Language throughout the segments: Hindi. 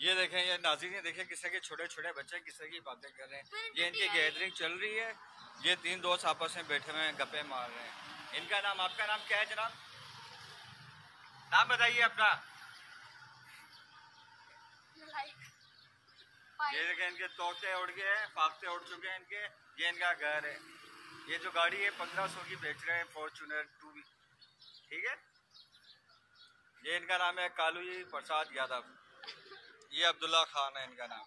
ये देखें ये नाजिन देखें किस के छोटे छोटे बच्चे किस की बातें कर रहे हैं। ये इनकी गैदरिंग चल रही है। ये तीन दोस्त आपस में बैठे हुए हैं गप्पे मार रहे हैं। इनका नाम आपका नाम क्या है जनाब? नाम बताइए अपना। ये देखें इनके तोते उड़ गए हैं फाख्ते उड़ चुके हैं इनके। ये इनका घर है। ये जो गाड़ी है पंद्रह सौ की बेच रहे हैं फॉर्चूनर टू ठीक है? ये इनका नाम है कालू जी प्रसाद यादव। ये अब्दुल्ला खान है इनका नाम।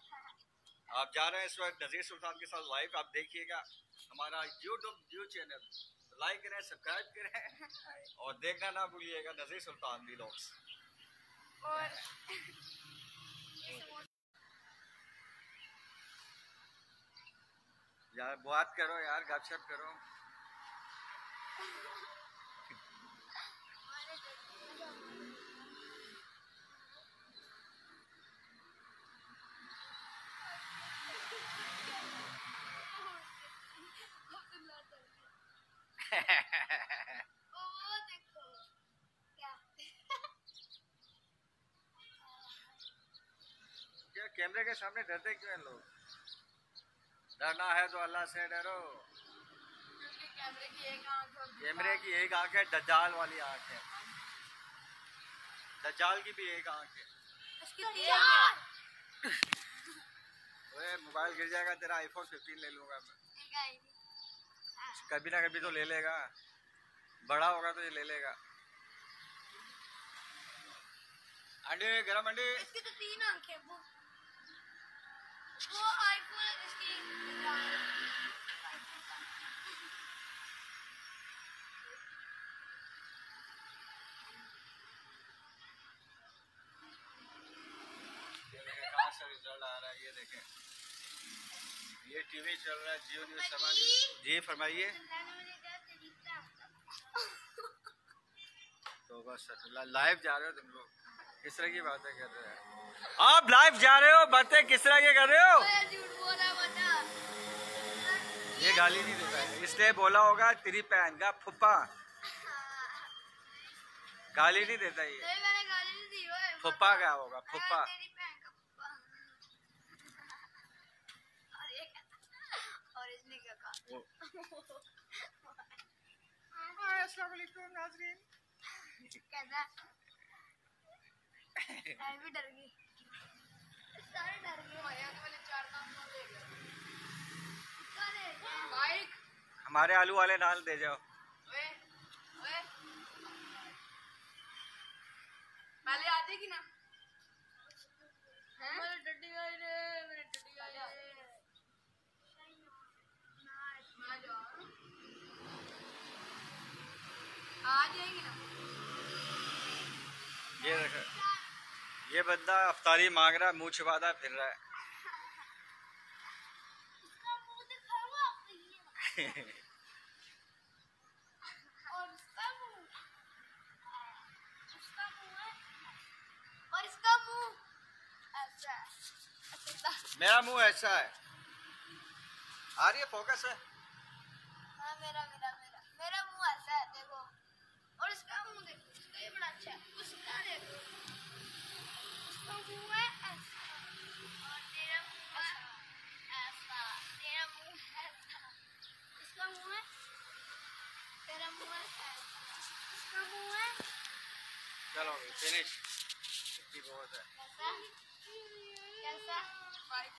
आप जा रहे हैं इस वक्त नज़ीर सुल्तान के साथ लाइव आप देखिएगा हमारा यूट्यूब न्यूज़ चैनल लाइक करें सब्सक्राइब करें और देखना ना भूलिएगा नज़ीर सुल्तान भी लोग और यार बात करो यार गपशप करो वो देखो क्या क्या कैमरे के सामने डरते क्यों हैं लोग? डरना है तो अल्लाह से डरो। कैमरे की एक आँख और कैमरे की एक आँख है दज्जाल वाली आँख है। दज्जाल की भी एक आँख है। मोबाइल गिर जाएगा तेरा आईफोन 15 ले लूँगा मैं। कभी ना कभी तो ले लेगा। बड़ा होगा तो ये ले लेगा। अंडे गरम अंडे। इसकी तो तीन आँखें वो वो आईफोन इसकी ये देखें कहाँ से रिज़ल्ट आ रहा है ये देखें ये टीवी चल रहा है जियो न्यूज़ जी फरमाइए। तो बस लाइव जा रहे हो तुम लोग। किस तरह की बातें कर रहे हो? आप लाइव जा रहे हो? बातें किस तरह की कर रहे हो? ये गाली नहीं देता है। इसलिए बोला होगा तेरी बहन का फुप्पा। गाली नहीं देता ये। तेरी मैंने गाली नहीं दी ओए फुप्पा क्या होगा? फुप्पा। तेरी बहन का फुप्पा। और ये क्या और इसने क्या कहा? अस्सलाम वालेकुम नाजरीन। कैसा मैं भी डर गई। सारे डर गए। वाले चार काम कौन ले गया बाइक हमारे आलू वाले नाल दे जाओ। ओए ओए। पहले आ जाएगी ना? मेरे टट्टी गई रे मेरे टट्टी गई रे। मैं जा रहा हूँ। आ जाएगी ना? ये देखो। ये बंदा अफ्तारी मांग रहा है मुँह छिपाता फिर रहा है। मेरा मुँह ऐसा है। आ रही है फोकस है? हाँ मेरा मेरा मेरा। मेरा मुँह ऐसा है देखो और इसका मुँह देखो इसका ये बड़ा अच्छा है उसका देखो उसका मुँह है ऐसा और तेरा मुँह है ऐसा तेरा मुँह है ऐसा इसका मुँह है तेरा मुँह है ऐसा इसका मुँह है चलो फिनिश इतनी बहुत है कैसा कैसा